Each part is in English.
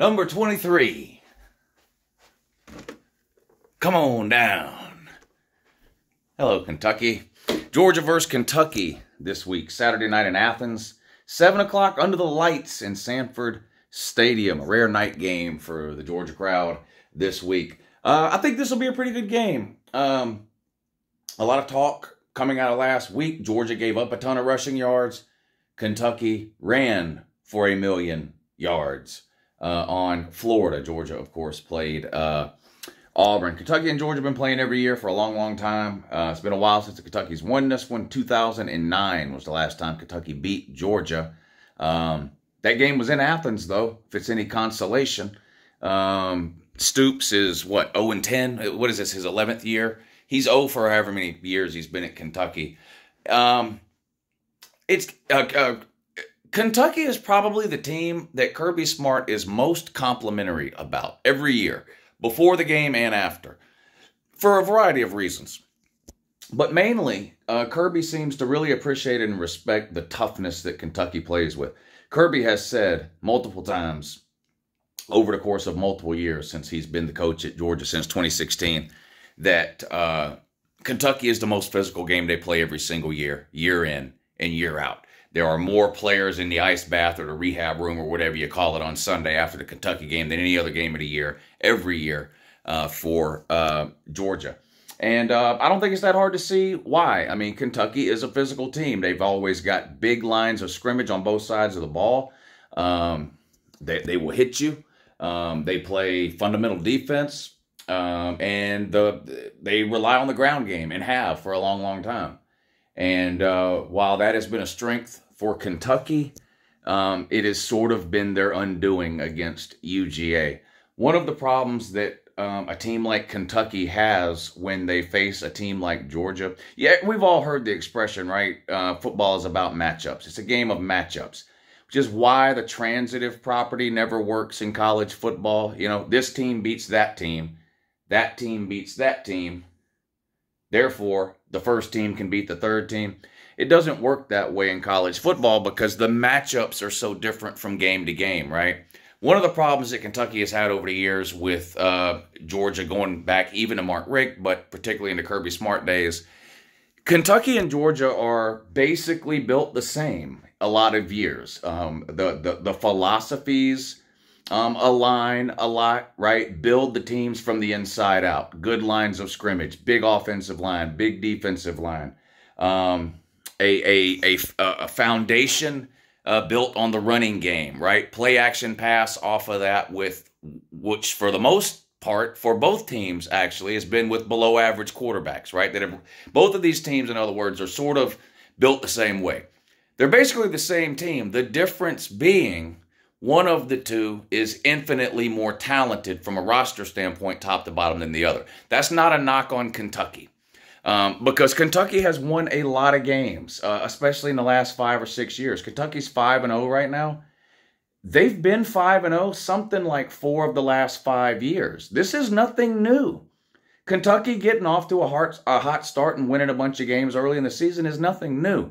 Number 23. Come on down. Hello, Kentucky. Georgia versus Kentucky this week, Saturday night in Athens. 7 o'clock under the lights in Sanford Stadium. A rare night game for the Georgia crowd this week. Uh, I think this will be a pretty good game. Um, a lot of talk coming out of last week. Georgia gave up a ton of rushing yards. Kentucky ran for a million yards uh, on Florida. Georgia, of course, played uh, Auburn. Kentucky and Georgia have been playing every year for a long, long time. Uh, it's been a while since the Kentucky's won this one. 2009 was the last time Kentucky beat Georgia. Um, that game was in Athens, though, if it's any consolation. Um, Stoops is what, 0 and 10? What is this, his 11th year? He's 0 for however many years he's been at Kentucky. Um, it's uh, uh, Kentucky is probably the team that Kirby Smart is most complimentary about every year, before the game and after, for a variety of reasons. But mainly, uh, Kirby seems to really appreciate and respect the toughness that Kentucky plays with. Kirby has said multiple times over the course of multiple years since he's been the coach at Georgia since 2016 that uh, Kentucky is the most physical game they play every single year, year in and year out. There are more players in the ice bath or the rehab room or whatever you call it on Sunday after the Kentucky game than any other game of the year, every year uh, for uh, Georgia. And uh, I don't think it's that hard to see why. I mean, Kentucky is a physical team. They've always got big lines of scrimmage on both sides of the ball. Um, they, they will hit you. Um, they play fundamental defense. Um, and the they rely on the ground game and have for a long, long time. And uh, while that has been a strength for Kentucky, um, it has sort of been their undoing against UGA. One of the problems that um, a team like Kentucky has when they face a team like Georgia, yeah, we've all heard the expression, right? Uh, football is about matchups. It's a game of matchups, which is why the transitive property never works in college football. You know, this team beats that team, that team beats that team. Therefore, the first team can beat the third team. It doesn't work that way in college football because the matchups are so different from game to game, right? One of the problems that Kentucky has had over the years with uh, Georgia going back even to Mark Richt, but particularly in the Kirby Smart days, Kentucky and Georgia are basically built the same a lot of years. Um, the, the, the philosophies um, align a lot, right? Build the teams from the inside out. Good lines of scrimmage, big offensive line, big defensive line. Um, a, a, a, a foundation uh, built on the running game, right? Play action pass off of that with which for the most part for both teams actually has been with below average quarterbacks, right? That have, both of these teams, in other words, are sort of built the same way. They're basically the same team. The difference being one of the two is infinitely more talented from a roster standpoint, top to bottom, than the other. That's not a knock on Kentucky. Um, because Kentucky has won a lot of games, uh, especially in the last five or six years. Kentucky's 5 and 0 right now. They've been 5 and 0 something like four of the last five years. This is nothing new. Kentucky getting off to a, a hot start and winning a bunch of games early in the season is nothing new.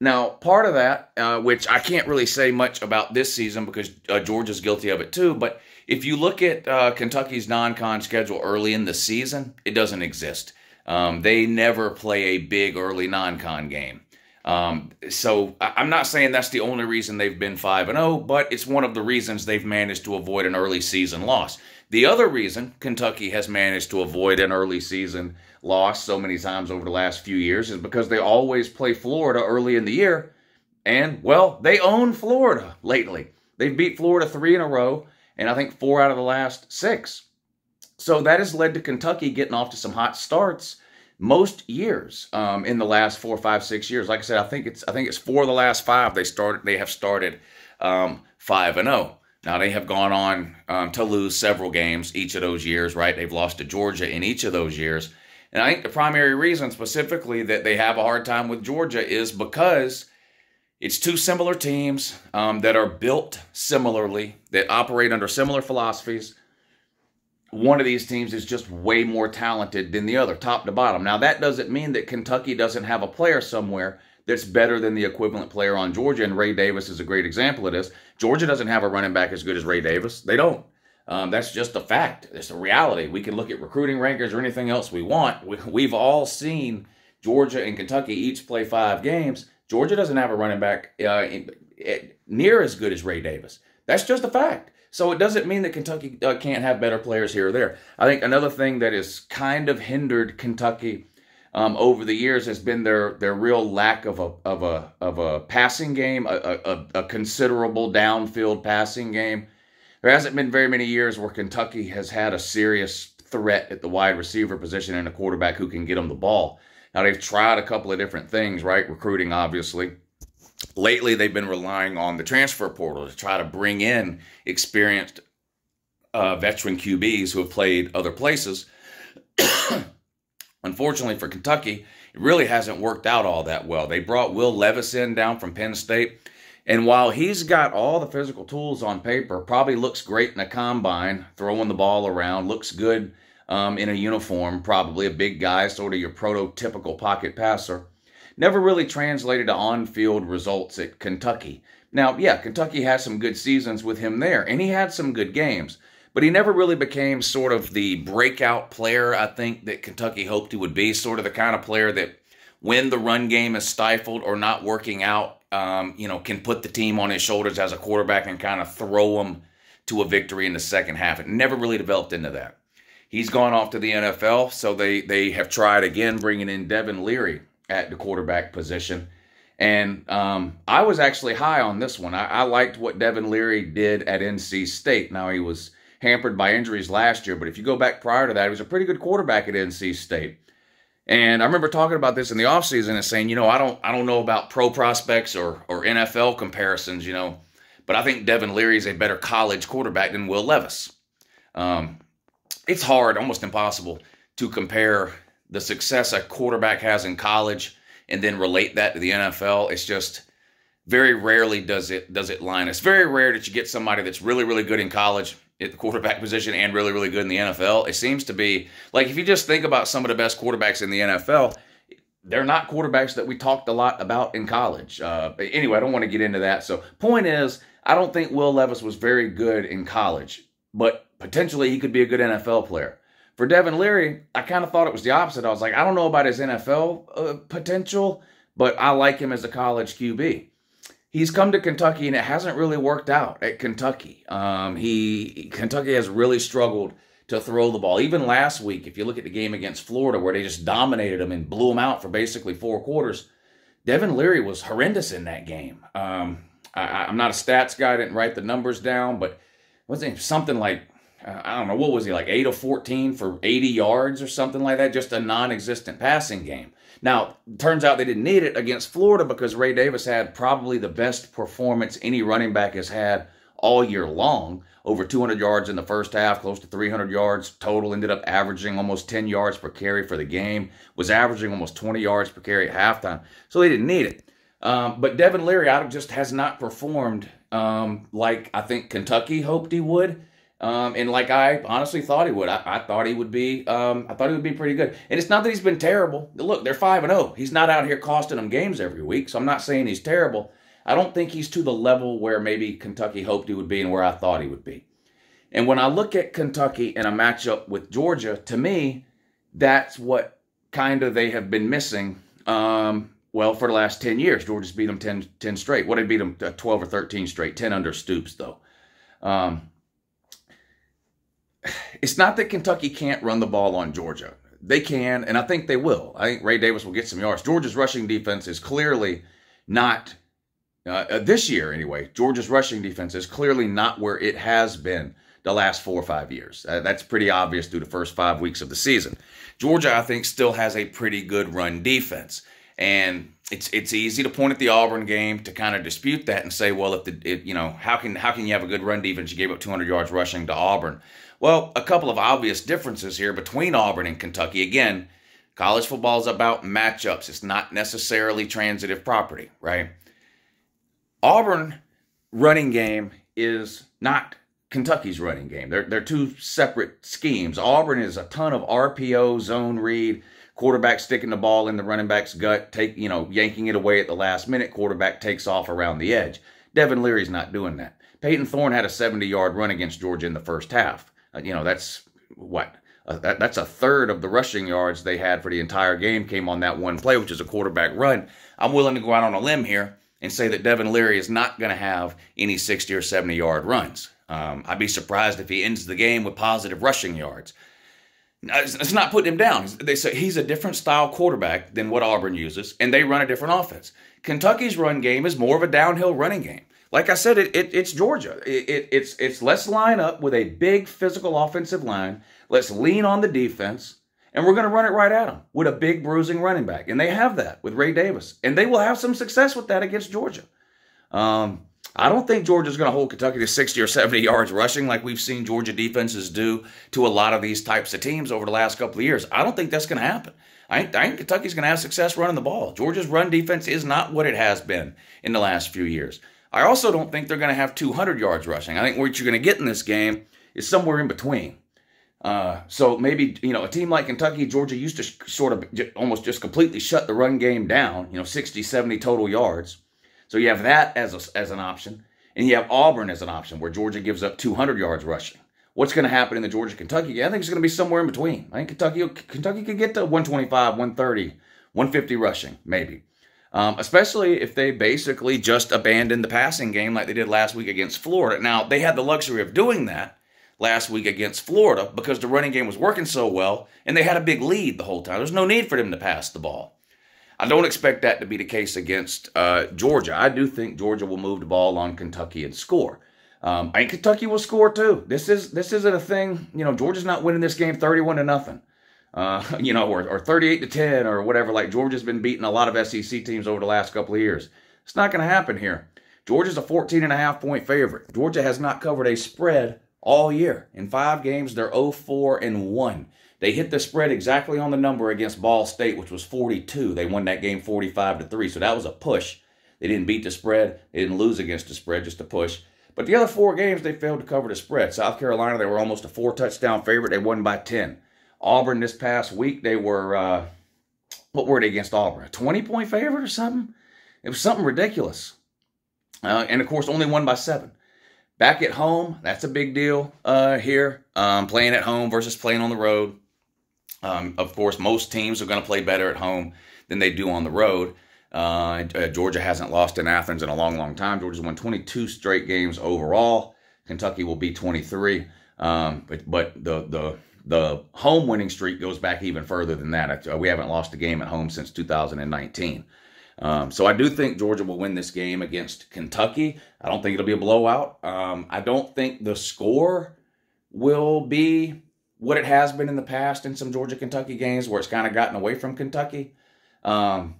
Now, part of that, uh, which I can't really say much about this season because uh, Georgia's guilty of it too, but if you look at uh, Kentucky's non con schedule early in the season, it doesn't exist. Um, they never play a big early non con game. Um, so I'm not saying that's the only reason they've been 5 and 0, but it's one of the reasons they've managed to avoid an early season loss. The other reason Kentucky has managed to avoid an early season loss so many times over the last few years is because they always play Florida early in the year. And, well, they own Florida lately. They've beat Florida three in a row, and I think four out of the last six. So that has led to Kentucky getting off to some hot starts most years um, in the last four, five, six years. Like I said, I think it's I think it's four of the last five they started they have started um, five and zero. Now they have gone on um, to lose several games each of those years. Right, they've lost to Georgia in each of those years. And I think the primary reason specifically that they have a hard time with Georgia is because it's two similar teams um, that are built similarly, that operate under similar philosophies. One of these teams is just way more talented than the other, top to bottom. Now, that doesn't mean that Kentucky doesn't have a player somewhere that's better than the equivalent player on Georgia, and Ray Davis is a great example of this. Georgia doesn't have a running back as good as Ray Davis. They don't. Um, that's just a fact. It's a reality. We can look at recruiting rankings or anything else we want. We, have all seen Georgia and Kentucky each play five games. Georgia doesn't have a running back uh, near as good as Ray Davis. That's just a fact. So it doesn't mean that Kentucky uh, can't have better players here or there. I think another thing that has kind of hindered Kentucky um, over the years has been their their real lack of a of a of a passing game, a, a, a considerable downfield passing game. There hasn't been very many years where Kentucky has had a serious threat at the wide receiver position and a quarterback who can get them the ball. Now they've tried a couple of different things, right? Recruiting, obviously. Lately, they've been relying on the transfer portal to try to bring in experienced uh, veteran QBs who have played other places. Unfortunately for Kentucky, it really hasn't worked out all that well. They brought Will Levis in down from Penn State. And while he's got all the physical tools on paper, probably looks great in a combine, throwing the ball around, looks good um, in a uniform, probably a big guy, sort of your prototypical pocket passer, never really translated to on field results at Kentucky. Now, yeah, Kentucky has some good seasons with him there, and he had some good games but he never really became sort of the breakout player I think that Kentucky hoped he would be, sort of the kind of player that when the run game is stifled or not working out, um, you know, can put the team on his shoulders as a quarterback and kind of throw them to a victory in the second half. It never really developed into that. He's gone off to the NFL, so they they have tried again bringing in Devin Leary at the quarterback position. And um, I was actually high on this one. I, I liked what Devin Leary did at NC State. Now he was hampered by injuries last year. But if you go back prior to that, he was a pretty good quarterback at NC State. And I remember talking about this in the offseason and saying, you know, I don't I don't know about pro prospects or or NFL comparisons, you know, but I think Devin Leary is a better college quarterback than Will Levis. Um, it's hard, almost impossible, to compare the success a quarterback has in college and then relate that to the NFL. It's just very rarely does it does it line. It's very rare that you get somebody that's really really good in college at the quarterback position and really, really good in the NFL. It seems to be like if you just think about some of the best quarterbacks in the NFL, they're not quarterbacks that we talked a lot about in college. Uh, anyway, I don't want to get into that. So, point is, I don't think Will Levis was very good in college, but potentially he could be a good NFL player. For Devin Leary, I kind of thought it was the opposite. I was like, I don't know about his NFL uh, potential, but I like him as a college QB he's come to Kentucky and it hasn't really worked out at Kentucky. Um, he Kentucky has really struggled to throw the ball. Even last week, if you look at the game against Florida, where they just dominated them and blew them out for basically four quarters, Devin Leary was horrendous in that game. Um, I, am not a stats guy; I didn't write the numbers down, but wasn't something like uh, I don't know what was he like eight of 14 for 80 yards or something like that? Just a non-existent passing game. Now, turns out they didn't need it against Florida because Ray Davis had probably the best performance any running back has had all year long. Over 200 yards in the first half, close to 300 yards total. Ended up averaging almost 10 yards per carry for the game. Was averaging almost 20 yards per carry at halftime. So they didn't need it. Um, but Devin Leary just has not performed um, like I think Kentucky hoped he would. Um, and like I honestly thought he would. I, I thought he would be. Um, I thought he would be pretty good. And it's not that he's been terrible. Look, they're five and zero. Oh. He's not out here costing them games every week. So I'm not saying he's terrible. I don't think he's to the level where maybe Kentucky hoped he would be and where I thought he would be. And when I look at Kentucky in a matchup with Georgia, to me, that's what kind of they have been missing. Um, well, for the last 10 years, Georgia's beat them 10, 10 straight. What did beat them? Uh, 12 or 13 straight, 10 under Stoops, though. Um, it's not that Kentucky can't run the ball on Georgia. They can, and I think they will. I think Ray Davis will get some yards. Georgia's rushing defense is clearly not, uh, uh, this year anyway, Georgia's rushing defense is clearly not where it has been the last four or five years. Uh, that's pretty obvious through the first five weeks of the season. Georgia, I think, still has a pretty good run defense. And it's it's easy to point at the Auburn game to kind of dispute that and say, well, if the you know how can how can you have a good run defense? You gave up 200 yards rushing to Auburn. Well, a couple of obvious differences here between Auburn and Kentucky. Again, college football is about matchups. It's not necessarily transitive property, right? Auburn running game is not Kentucky's running game. They're they're two separate schemes. Auburn is a ton of RPO, zone read, Quarterback sticking the ball in the running back's gut, take you know, yanking it away at the last minute. Quarterback takes off around the edge. Devin Leary's not doing that. Payton Thorne had a 70 yard run against Georgia in the first half. Uh, you know, that's what? Uh, that, that's a third of the rushing yards they had for the entire game came on that one play, which is a quarterback run. I'm willing to go out on a limb here and say that Devin Leary is not going to have any 60 or 70 yard runs. Um, I'd be surprised if he ends the game with positive rushing yards. It's not putting him down. They say he's a different style quarterback than what Auburn uses, and they run a different offense. Kentucky's run game is more of a downhill running game. Like I said, it, it it's Georgia. It, it's it's let's line up with a big physical offensive line. Let's lean on the defense, and we're going to run it right at them with a big bruising running back, and they have that with Ray Davis, and they will have some success with that against Georgia. Um, I don't think Georgia's going to hold Kentucky to 60 or 70 yards rushing like we've seen Georgia defenses do to a lot of these types of teams over the last couple of years. I don't think that's going to happen. I think, I think Kentucky's going to have success running the ball. Georgia's run defense is not what it has been in the last few years. I also don't think they're going to have 200 yards rushing. I think what you're going to get in this game is somewhere in between. Uh, so maybe you know a team like Kentucky, Georgia used to sh- sort of j- almost just completely shut the run game down. You know, 60, 70 total yards. So you have that as, a, as an option. And you have Auburn as an option where Georgia gives up 200 yards rushing. What's going to happen in the Georgia Kentucky game? I think it's going to be somewhere in between. I think Kentucky Kentucky could get to 125, 130, 150 rushing, maybe. Um, especially if they basically just abandon the passing game like they did last week against Florida. Now, they had the luxury of doing that last week against Florida because the running game was working so well and they had a big lead the whole time. There's no need for them to pass the ball. I don't expect that to be the case against uh, Georgia. I do think Georgia will move the ball on Kentucky and score. Um, I think Kentucky will score too. This is this isn't a thing. You know, Georgia's not winning this game thirty-one to nothing. Uh, you know, or, or thirty-eight to ten or whatever. Like Georgia's been beating a lot of SEC teams over the last couple of years. It's not going to happen here. Georgia's a 14 and a half point favorite. Georgia has not covered a spread all year. In five games, they're 0-4 and 1. They hit the spread exactly on the number against Ball State, which was 42. They won that game 45 to 3. So that was a push. They didn't beat the spread. They didn't lose against the spread, just a push. But the other four games, they failed to cover the spread. South Carolina, they were almost a four touchdown favorite. They won by 10. Auburn this past week, they were, uh, what were they against Auburn? A 20 point favorite or something? It was something ridiculous. Uh, and of course, only won by seven. Back at home, that's a big deal uh, here. Um, playing at home versus playing on the road. Um, of course, most teams are going to play better at home than they do on the road. Uh, uh, Georgia hasn't lost in Athens in a long, long time. Georgia's won 22 straight games overall. Kentucky will be 23. Um, but but the the the home winning streak goes back even further than that. Uh, we haven't lost a game at home since 2019. Um, so I do think Georgia will win this game against Kentucky. I don't think it'll be a blowout. Um, I don't think the score will be what it has been in the past in some Georgia Kentucky games where it's kind of gotten away from Kentucky. Um,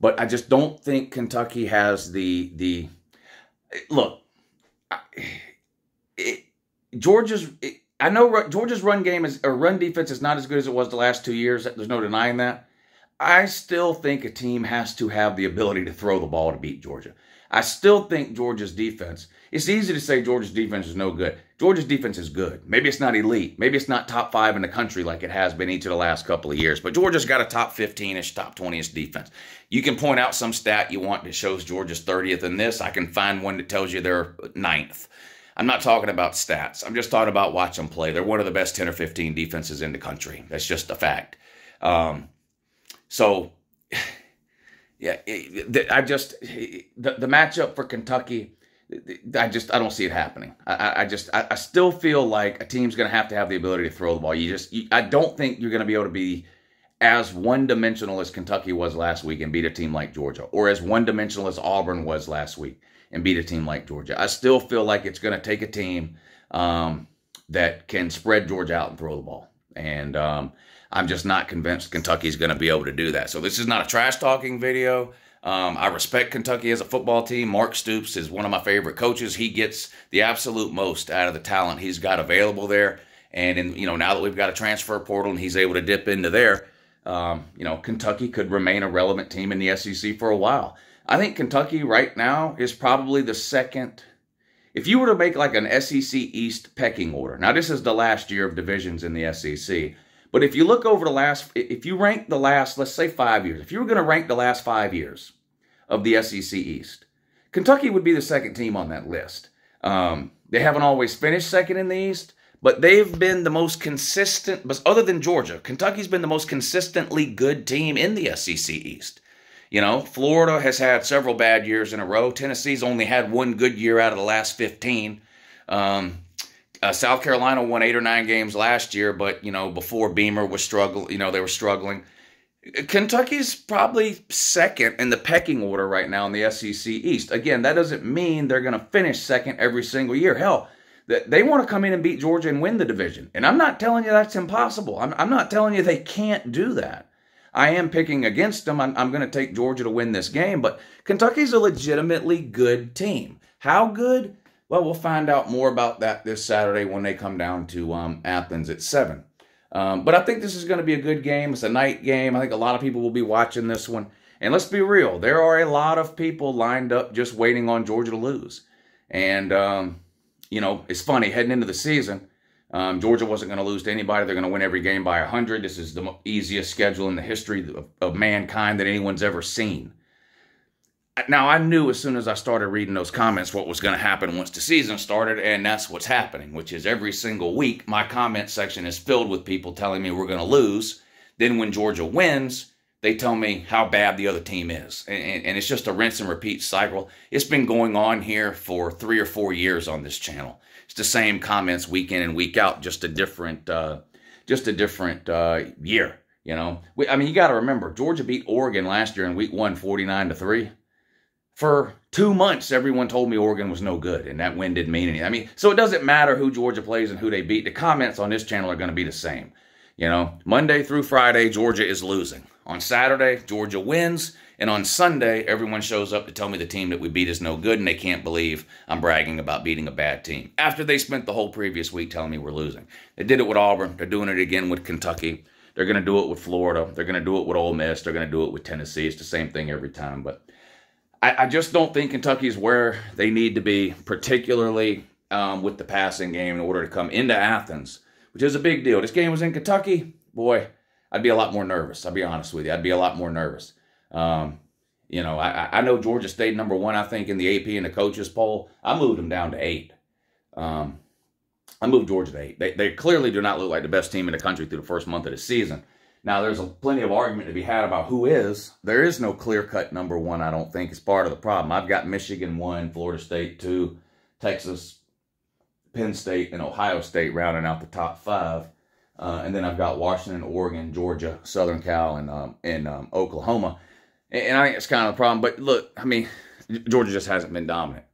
but I just don't think Kentucky has the the look. It, Georgia's it, I know Georgia's run game is or run defense is not as good as it was the last two years. There's no denying that. I still think a team has to have the ability to throw the ball to beat Georgia. I still think Georgia's defense. It's easy to say Georgia's defense is no good. Georgia's defense is good. Maybe it's not elite. Maybe it's not top five in the country like it has been each of the last couple of years. But Georgia's got a top 15 ish, top 20 ish defense. You can point out some stat you want that shows Georgia's 30th in this. I can find one that tells you they're ninth. I'm not talking about stats. I'm just talking about watch them play. They're one of the best 10 or 15 defenses in the country. That's just a fact. Um, so yeah, I just the, the matchup for Kentucky. I just I don't see it happening. I, I just I, I, still feel like a team's going to have to have the ability to throw the ball. You just you, I don't think you're going to be able to be as one dimensional as Kentucky was last week and beat a team like Georgia, or as one dimensional as Auburn was last week and beat a team like Georgia. I still feel like it's going to take a team um, that can spread Georgia out and throw the ball. And um, I'm just not convinced Kentucky's going to be able to do that. So this is not a trash talking video. Um, I respect Kentucky as a football team. Mark Stoops is one of my favorite coaches. He gets the absolute most out of the talent he's got available there. And in, you know, now that we've got a transfer portal and he's able to dip into there, um, you know, Kentucky could remain a relevant team in the SEC for a while. I think Kentucky right now is probably the second. If you were to make like an SEC East pecking order, now this is the last year of divisions in the SEC. But if you look over the last, if you rank the last, let's say five years, if you were going to rank the last five years of the SEC East, Kentucky would be the second team on that list. Um, they haven't always finished second in the East, but they've been the most consistent, but other than Georgia, Kentucky's been the most consistently good team in the SEC East. You know, Florida has had several bad years in a row. Tennessee's only had one good year out of the last 15. Um, uh, South Carolina won eight or nine games last year, but, you know, before Beamer was struggling, you know, they were struggling. Kentucky's probably second in the pecking order right now in the SEC East. Again, that doesn't mean they're going to finish second every single year. Hell, they want to come in and beat Georgia and win the division. And I'm not telling you that's impossible. I'm, I'm not telling you they can't do that. I am picking against them. I'm, I'm going to take Georgia to win this game, but Kentucky's a legitimately good team. How good? Well, we'll find out more about that this Saturday when they come down to um, Athens at 7. Um, but I think this is going to be a good game. It's a night game. I think a lot of people will be watching this one. And let's be real, there are a lot of people lined up just waiting on Georgia to lose. And, um, you know, it's funny, heading into the season, um, Georgia wasn't going to lose to anybody. They're going to win every game by 100. This is the easiest schedule in the history of, of mankind that anyone's ever seen. Now, I knew as soon as I started reading those comments what was going to happen once the season started, and that's what's happening, which is every single week, my comment section is filled with people telling me we're going to lose. Then when Georgia wins, they tell me how bad the other team is. And, and, and, it's just a rinse and repeat cycle. It's been going on here for three or four years on this channel. It's the same comments week in and week out, just a different, uh, just a different uh, year. You know, we, I mean, you got to remember, Georgia beat Oregon last year in week one, 49 to 3 for two months, everyone told me Oregon was no good, and that win didn't mean anything. I mean, so it doesn't matter who Georgia plays and who they beat. The comments on this channel are going to be the same. You know, Monday through Friday, Georgia is losing. On Saturday, Georgia wins. And on Sunday, everyone shows up to tell me the team that we beat is no good, and they can't believe I'm bragging about beating a bad team. After they spent the whole previous week telling me we're losing. They did it with Auburn. They're doing it again with Kentucky. They're going to do it with Florida. They're going to do it with Ole Miss. They're going to do it with Tennessee. It's the same thing every time. But I, I just don't think Kentucky's where they need to be, particularly um, with the passing game in order to come into Athens, which is a big deal. This game was in Kentucky. Boy, I'd be a lot more nervous. I'll be honest with you. I'd be a lot more nervous. Um, you know, I, I know Georgia State number one, I think, in the AP and the coaches poll. I moved them down to eight. Um, I moved Georgia to eight. They, they clearly do not look like the best team in the country through the first month of the season. Now, there's a, plenty of argument to be had about who is. There is no clear-cut number one, I don't think. is part of the problem. I've got Michigan one, Florida State two, Texas, Penn State, and Ohio State rounding out the top five. Uh, and then I've got Washington, Oregon, Georgia, Southern Cal, and, um, and um, Oklahoma. And, and I think it's kind of a problem. But look, I mean, Georgia just hasn't been dominant.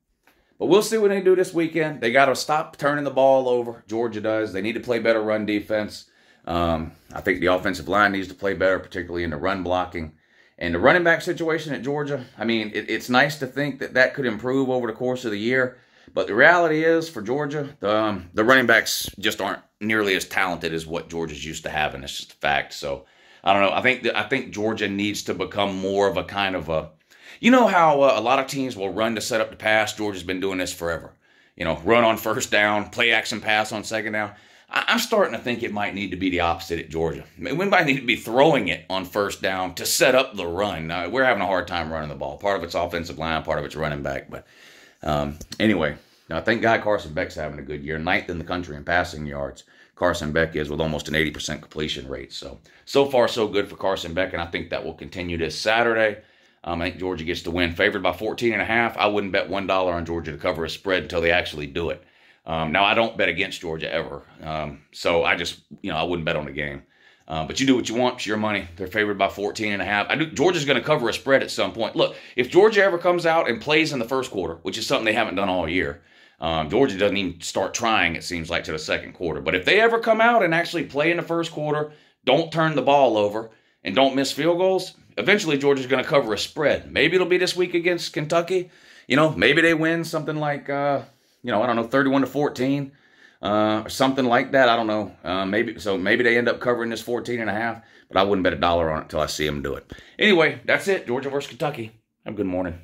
But we'll see what they do this weekend. They got to stop turning the ball over. Georgia does. They need to play better run defense. Um, I think the offensive line needs to play better, particularly in the run blocking. And the running back situation at Georgia, I mean, it, it's nice to think that that could improve over the course of the year. But the reality is, for Georgia, the, um, the running backs just aren't nearly as talented as what Georgia's used to having. It's just a fact. So I don't know. I think I think Georgia needs to become more of a kind of a, you know how uh, a lot of teams will run to set up the pass. Georgia's been doing this forever. You know, run on first down, play action pass on second down. I'm starting to think it might need to be the opposite at Georgia. We might need to be throwing it on first down to set up the run. Uh, we're having a hard time running the ball. Part of it's offensive line, part of it's running back. But um, anyway, now thank God Carson Beck's having a good year. Ninth in the country in passing yards. Carson Beck is with almost an 80% completion rate. So, so far so good for Carson Beck, and I think that will continue this Saturday. Um, I think Georgia gets the win. Favored by 14 and a half. I wouldn't bet $1 on Georgia to cover a spread until they actually do it. Um, now, I don't bet against Georgia ever. Um, so I just, you know, I wouldn't bet on the game. Uh, but you do what you want. It's your money. They're favored by 14 and a half. I do, Georgia's going to cover a spread at some point. Look, if Georgia ever comes out and plays in the first quarter, which is something they haven't done all year, um, Georgia doesn't even start trying, it seems like, to the second quarter. But if they ever come out and actually play in the first quarter, don't turn the ball over, and don't miss field goals, eventually Georgia's going to cover a spread. Maybe it'll be this week against Kentucky. You know, maybe they win something like, uh, you know, I don't know, 31 to 14, uh, or something like that. I don't know. Uh, maybe so. Maybe they end up covering this 14 and a half, but I wouldn't bet a dollar on it until I see them do it. Anyway, that's it. Georgia versus Kentucky. Have a good morning.